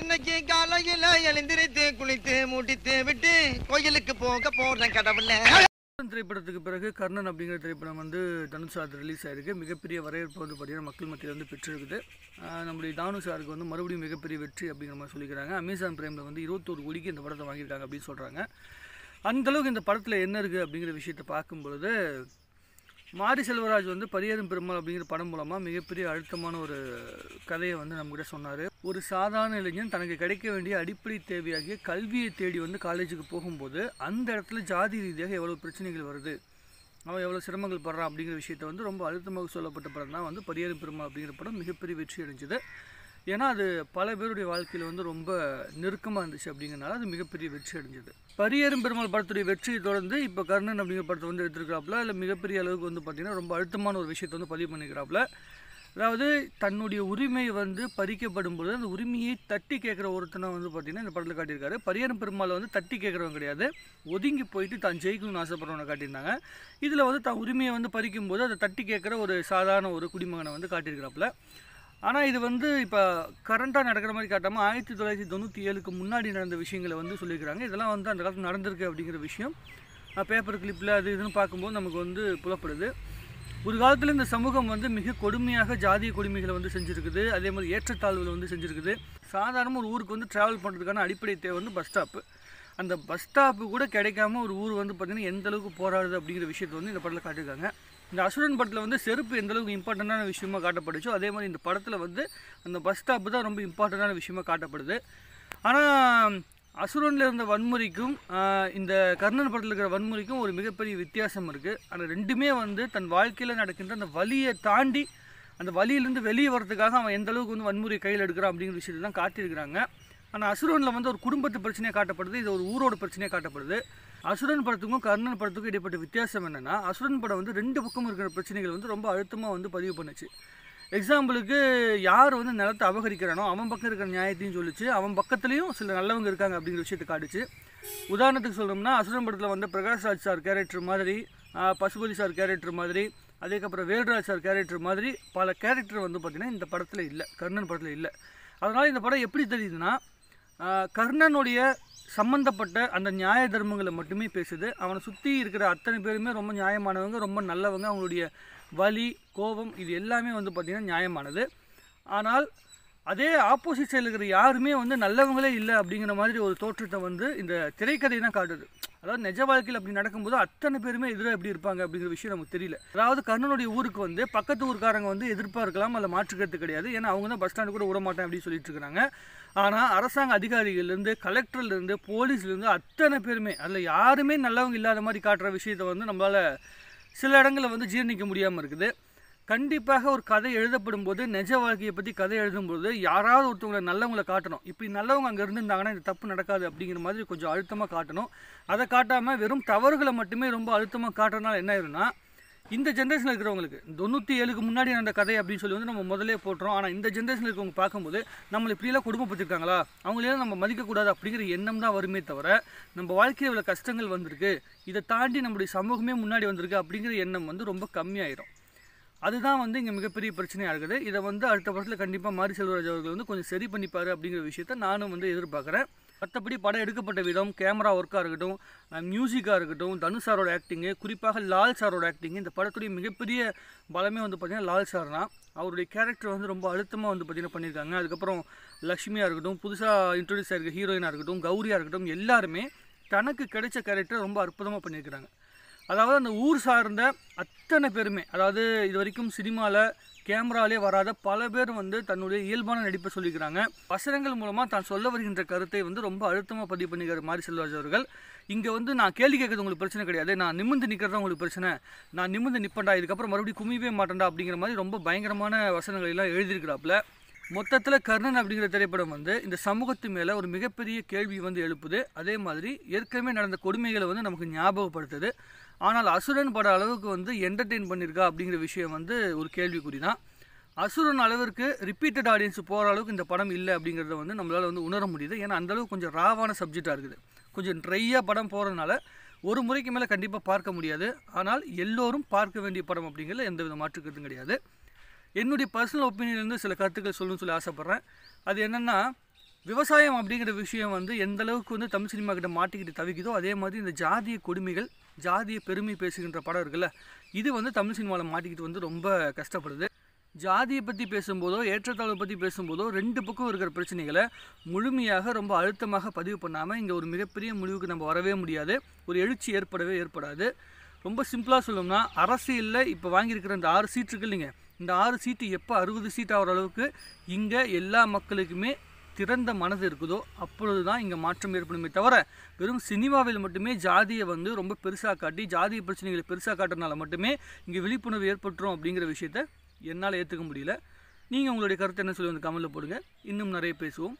இன்னைக்கு காலையில எழுந்திருத்து குளித்து முடித்து விட்டு கோயிலுக்கு போக போறேன் கடவுள. திரைப்படத்துக்கு பிறகு கர்ணன் அப்படிங்கிற திரைப்படம் வந்து தனுஷ் சார் ரிலீஸ் ஆயிருக்கு. மிகப்பெரிய வரவேற்பு வந்து பார்த்தீங்கன்னா மக்கள் மத்தியில் வந்து பெற்றிருக்குது. நம்முடைய தானு சாருக்கு வந்து மறுபடியும் மிகப்பெரிய வெற்றி அப்படிங்கிற மாதிரி சொல்லிக்கிறாங்க. அமேசான் பிரைமில் வந்து இருபத்தோரு கோடிக்கு இந்த படத்தை வாங்கியிருக்காங்க அப்படின்னு சொல்கிறாங்க அந்தளவுக்கு இந்த படத்தில் என்ன இருக்குது அப்படிங்கிற விஷயத்தை பார்க்கும்பொழுது மாரி செல்வராஜ் வந்து பரியரும் பெருமாள் அப்படிங்கிற படம் மூலமாக மிகப்பெரிய அழுத்தமான ஒரு கதையை வந்து நம்மகிட்ட சொன்னார். ஒரு சாதாரண இளைஞன் தனக்கு கிடைக்க வேண்டிய அடிப்படை தேவையாகிய கல்வியை தேடி வந்து காலேஜுக்கு போகும்போது அந்த இடத்துல ஜாதி ரீதியாக எவ்வளோ பிரச்சனைகள் வருது அவன் எவ்வளோ சிரமங்கள் படுறான் அப்படிங்கிற விஷயத்தை வந்து ரொம்ப அழுத்தமாக சொல்லப்பட்ட படம் தான் வந்து பரியரும் பெருமாள் அப்படிங்கிற படம் மிகப்பெரிய வெற்றி அடைஞ்சது. ஏன்னா அது பல பேருடைய வாழ்க்கையில் வந்து ரொம்ப நெருக்கமாக இருந்துச்சு அப்படிங்கிறனால அது மிகப்பெரிய வெற்றி அடைஞ்சது. பரியரும் பெருமாள் படத்துடைய வெற்றியை தொடர்ந்து இப்போ கர்ணன் அப்படிங்கிற படத்தை வந்து எடுத்திருக்கிறாப்புல. இல்லை மிகப்பெரிய அளவுக்கு வந்து பார்த்திங்கன்னா ரொம்ப அழுத்தமான ஒரு விஷயத்தை வந்து பதிவு பண்ணிக்கிறாப்புல. அதாவது தன்னுடைய உரிமை வந்து பறிக்கப்படும் பொழுது அந்த உரிமையை தட்டி கேட்குற ஒருத்தனை வந்து பார்த்திங்கன்னா இந்த படத்தில் காட்டியிருக்காரு. பரியரும் பெருமாளை வந்து தட்டி கேட்குறவங்க கிடையாது. ஒதுங்கி போயிட்டு தான் ஜெயிக்கணும்னு ஆசைப்படுறவனை காட்டியிருந்தாங்க. இதில் வந்து தான் உரிமையை வந்து பறிக்கும்போது அதை தட்டி கேட்குற ஒரு சாதாரண ஒரு குடிமகனை வந்து காட்டியிருக்கிறாப்புல. ஆனால் இது வந்து இப்போ கரண்ட்டாக நடக்கிற மாதிரி காட்டாமல் ஆயிரத்தி தொள்ளாயிரத்தி தொண்ணூற்றி ஏழுக்கு முன்னாடி நடந்த விஷயங்களை வந்து சொல்லியிருக்கிறாங்க. இதெல்லாம் வந்து அந்த காலத்தில் நடந்திருக்கு அப்படிங்கிற விஷயம். பேப்பர் கிளிப்பில் அது இதுன்னு பார்க்கும்போது நமக்கு வந்து புலப்படுது. ஒரு காலத்தில் இந்த சமூகம் வந்து மிக கொடுமையாக ஜாதிய கொடுமைகளை வந்து செஞ்சுருக்குது. அதே மாதிரி ஏற்றத்தாழ்வுகளை வந்து செஞ்சுருக்குது. சாதாரண ஒரு ஊருக்கு வந்து ட்ராவல் பண்ணுறதுக்கான அடிப்படை தேவை வந்து பஸ் ஸ்டாப்பு அந்த பஸ் ஸ்டாப்பு கூட கிடைக்காம ஒரு ஊர் வந்து பார்த்திங்கன்னா எந்தளவுக்கு போராடுது அப்படிங்கிற விஷயத்தை வந்து இந்த படத்தில் காட்டியிருக்காங்க. இந்த அசுரன் படத்தில் வந்து செருப்பு எந்த அளவுக்கு இம்பார்ட்டண்ட்டான விஷயமா காட்டப்படுச்சோ அதே மாதிரி இந்த படத்தில் வந்து அந்த பஸ் ஸ்டாப்பு தான் ரொம்ப இம்பார்ட்டண்ட்டான விஷயமா காட்டப்படுது. ஆனால் அசுரனில் இருந்த வன்முறைக்கும் இந்த கர்ணன் படத்தில் இருக்கிற வன்முறைக்கும் ஒரு மிகப்பெரிய வித்தியாசம் இருக்குது ஆனால் ரெண்டுமே வந்து தன் வாழ்க்கையில் நடக்கின்ற அந்த வலியை தாண்டி அந்த வலியிலேருந்து வெளியே வரதுக்காக அவன் எந்த அளவுக்கு வந்து வன்முறை கையில் எடுக்கிறான் அப்படிங்கிற விஷயத்தை தான் காட்டியிருக்கிறாங்க. ஆனால் அசுரனில் வந்து ஒரு குடும்பத்து பிரச்சனையாக காட்டப்படுது இது ஒரு ஊரோட பிரச்சனையாக காட்டப்படுது. அசுரன் படத்துக்கும் கர்ணன் படத்துக்கும் இடைப்பட்ட வித்தியாசம் என்னென்னா அசுரன் படம் வந்து ரெண்டு பக்கம் இருக்கிற பிரச்சனைகள் வந்து ரொம்ப அழுத்தமாக வந்து பதிவு பண்ணுச்சு. எக்ஸாம்பிளுக்கு யார் வந்து நிலத்தை அபகரிக்கிறானோ அவன் பக்கம் இருக்கிற நியாயத்தையும் சொல்லிச்சு. அவன் பக்கத்துலேயும் சில நல்லவங்க இருக்காங்க அப்படிங்கிற விஷயத்தை காட்டுச்சு. உதாரணத்துக்கு சொல்கிறோம்னா அசுரன் படத்தில் வந்து பிரகாஷ்ராஜ் சார் கேரக்டர் மாதிரி பசுபதி சார் கேரக்டர் மாதிரி அதுக்கப்புறம் வேல்ராஜ் சார் கேரக்டர் மாதிரி பல கேரக்டர் வந்து பார்த்திங்கன்னா இந்த படத்தில் இல்லை கர்ணன் படத்தில் இல்லை. அதனால் இந்த படம் எப்படி தெரியுதுன்னா கர்ணனுடைய சம்பந்தப்பட்ட அந்த நியாய தர்மங்களை மட்டுமே பேசுது. அவனை சுற்றி இருக்கிற அத்தனை பேருமே ரொம்ப நியாயமானவங்க ரொம்ப நல்லவங்க. அவங்களுடைய வலி கோபம் இது எல்லாமே வந்து பார்த்திங்கன்னா நியாயமானது. ஆனால் அதே ஆப்போசிட் சைடில் இருக்கிற யாருமே வந்து நல்லவங்களே இல்லை அப்படிங்கிற மாதிரி ஒரு தோற்றத்தை வந்து இந்த திரைக்கதை தான் காட்டுது. அதாவது நிஜ வாழ்க்கையில் அப்படி நடக்கும்போது அத்தனை பேருமே எதிராக எப்படி இருப்பாங்க அப்படிங்கிற விஷயம் நமக்கு தெரியல. அதாவது கர்ணனுடைய ஊருக்கு வந்து பக்கத்து ஊருக்காரங்க வந்து எதிர்ப்பாக இருக்கலாம் அதில் மாற்றுக்கிறது கிடையாது. ஏன்னா அவங்க தான் பஸ் ஸ்டாண்டு கூட விட மாட்டேன் அப்படின்னு சொல்லிட்டு இருக்காங்க. ஆனால் அரசாங்க அதிகாரிகள்லேருந்து கலெக்டர்லேருந்து போலீஸ்லேருந்து அத்தனை பேருமே அதில் யாருமே நல்லவங்க இல்லாத மாதிரி காட்டுற விஷயத்தை வந்து நம்மளால் சில இடங்களில் வந்து ஜீரணிக்க முடியாமல் இருக்குது. கண்டிப்பாக ஒரு கதை எழுதப்படும் போது நிஜ வாழ்க்கையை பற்றி கதை எழுதும்போது யாராவது ஒருத்தவங்களை நல்லவங்களை காட்டணும். இப்படி நல்லவங்க அங்கே இருந்திருந்தாங்கன்னா இது தப்பு நடக்காது அப்படிங்கிற மாதிரி கொஞ்சம் அழுத்தமாக காட்டணும். அதை காட்டாமல் வெறும் தவறுகளை மட்டுமே ரொம்ப அழுத்தமாக காட்டுறதுனால என்ன ஆயிரும்னா இந்த ஜென்ரேஷனில் இருக்கிறவங்களுக்கு தொண்ணூற்றி ஏழுக்கு முன்னாடி நடந்த கதை அப்படின்னு சொல்லி வந்து நம்ம முதலே போட்டுறோம். ஆனால் இந்த ஜென்ரேஷனில் இருக்கவங்க பார்க்கும்போது நம்மளை இப்படியெல்லாம் குடும்பப்படுத்திருக்காங்களா அவங்களெல்லாம் நம்ம மதிக்கக்கூடாது அப்படிங்கிற எண்ணம் தான் வருமே தவிர நம்ம வாழ்க்கையில் இவ்வளோ கஷ்டங்கள் வந்திருக்கு இதை தாண்டி நம்முடைய சமூகமே முன்னாடி வந்திருக்கு அப்படிங்கிற எண்ணம் வந்து ரொம்ப கம்மியாயிரும். அதுதான் வந்து இங்கே மிகப்பெரிய பிரச்சனையாக இருக்குது. இதை வந்து அடுத்த வருஷத்தில் கண்டிப்பாக மாரி செல்வராஜ் அவர்கள் வந்து கொஞ்சம் சரி பண்ணிப்பார் அப்படிங்கிற விஷயத்த நானும் வந்து எதிர்பார்க்குறேன். மற்றபடி படம் எடுக்கப்பட்ட விதம் கேமரா ஒர்க்காக இருக்கட்டும் மியூசிக்காக இருக்கட்டும் தனுஷ் சாரோட ஆக்டிங்கு குறிப்பாக லால் சாரோட ஆக்டிங்கு இந்த படத்துடைய மிகப்பெரிய பலமே வந்து பார்த்திங்கன்னா லால் சார் தான். அவருடைய கேரக்டர் வந்து ரொம்ப அழுத்தமாக வந்து பார்த்திங்கன்னா பண்ணியிருக்காங்க. அதுக்கப்புறம் லக்ஷ்மியாக இருக்கட்டும் புதுசாக இன்ட்ரடியூஸ் ஆகிருக்க ஹீரோயினாக இருக்கட்டும் கௌரியாக இருக்கட்டும் எல்லாருமே தனக்கு கிடைச்ச கேரக்டர் ரொம்ப அற்புதமாக பண்ணியிருக்கிறாங்க. அதாவது அந்த ஊர் சார்ந்த அத்தனை பேருமே அதாவது இது வரைக்கும் சினிமாவில் கேமராலே வராத பல பேர் வந்து தன்னுடைய இயல்பான நடிப்பை சொல்லிக்கிறாங்க. வசனங்கள் மூலமாக தான் சொல்ல வருகின்ற கருத்தை வந்து ரொம்ப அழுத்தமாக பதிவு பண்ணிக்கிற மாரி செல்வராஜ் அவர்கள். இங்கே வந்து நான் கேள்வி கேட்கறது உங்களுக்கு பிரச்சனை கிடையாது. நான் நிமிர்ந்து நிற்கிறதா உங்களுக்கு பிரச்சனை? நான் நிமிர்ந்து நிற்பேன்டா இதுக்கப்புறம் மறுபடியும் குமிவே மாட்டேன்டா அப்படிங்கிற மாதிரி ரொம்ப பயங்கரமான வசனங்கள் எல்லாம் எழுதியிருக்கிறாப்புல. மொத்தத்தில் கர்ணன் அப்படிங்கிற திரைப்படம் வந்து இந்த சமூகத்து மேலே ஒரு மிகப்பெரிய கேள்வி வந்து எழுப்புது. அதே மாதிரி ஏற்கனவே நடந்த கொடுமைகளை வந்து நமக்கு ஞாபகப்படுத்துது. ஆனால் அசுரன் பட அளவுக்கு வந்து என்டர்டெயின் பண்ணியிருக்கா அப்படிங்கிற விஷயம் வந்து ஒரு கேள்விக்குறி தான். அசுரன் அளவிற்கு ரிப்பீட்டட் ஆடியன்ஸ் போகிற அளவுக்கு இந்த படம் இல்லை அப்படிங்கிறத வந்து நம்மளால் வந்து உணர முடியுது. ஏன்னா அந்தளவுக்கு கொஞ்சம் ராவான சப்ஜெக்டாக இருக்குது. கொஞ்சம் ட்ரையாக படம் போகிறதுனால ஒரு முறைக்கு மேலே கண்டிப்பாக பார்க்க முடியாது. ஆனால் எல்லோரும் பார்க்க வேண்டிய படம் அப்படிங்கிறது எந்த வித மாற்றுக்கிறதும் கிடையாது. என்னுடைய பர்சனல் ஒப்பீனியன்லேருந்து சில கருத்துக்கள் சொல்லணும்னு சொல்லி ஆசைப்பட்றேன். அது என்னென்னா விவசாயம் அப்படிங்கிற விஷயம் வந்து எந்த அளவுக்கு வந்து தமிழ் சினிமா கிட்ட மாட்டிக்கிட்டு தவிக்குதோ அதே மாதிரி இந்த ஜாதிய கொடுமைகள் ஜாதிய பெருமை பேசுகின்ற படம் இருக்குல்ல இது வந்து தமிழ் சினிமாவில் மாட்டிக்கிட்டு வந்து ரொம்ப கஷ்டப்படுது. ஜாதியை பற்றி பேசும்போதோ ஏற்றத்தாழ்வை பற்றி பேசும்போதோ ரெண்டு பக்கம் இருக்கிற பிரச்சனைகளை முழுமையாக ரொம்ப அழுத்தமாக பதிவு பண்ணாமல் இங்கே ஒரு மிகப்பெரிய முடிவுக்கு நம்ம வரவே முடியாது. ஒரு எழுச்சி ஏற்படவே ஏற்படாது. ரொம்ப சிம்பிளாக சொல்லணும்னா அரசியலில் இப்போ வாங்கியிருக்கிற இந்த ஆறு சீட்டுருக்கு இல்லைங்க இந்த ஆறு சீட்டு எப்போ அறுபது சீட் ஆகிற அளவுக்கு இங்கே எல்லா மக்களுக்குமே திறந்த மனது இருக்குதோ அப்பொழுது தான் இங்கே மாற்றம் ஏற்படுமே தவிர வெறும் சினிமாவில் மட்டுமே ஜாதியை வந்து ரொம்ப பெருசாக காட்டி ஜாதிய பிரச்சனைகளை பெருசாக காட்டுறதுனால மட்டுமே இங்கே விழிப்புணர்வு ஏற்பட்டுரும் அப்படிங்கிற விஷயத்த என்னால் ஏற்றுக்க முடியல. நீங்கள் உங்களுடைய கருத்தை என்ன சொல்லி வந்து கமலில் போடுங்க. இன்னும் நிறைய பேசுவோம்.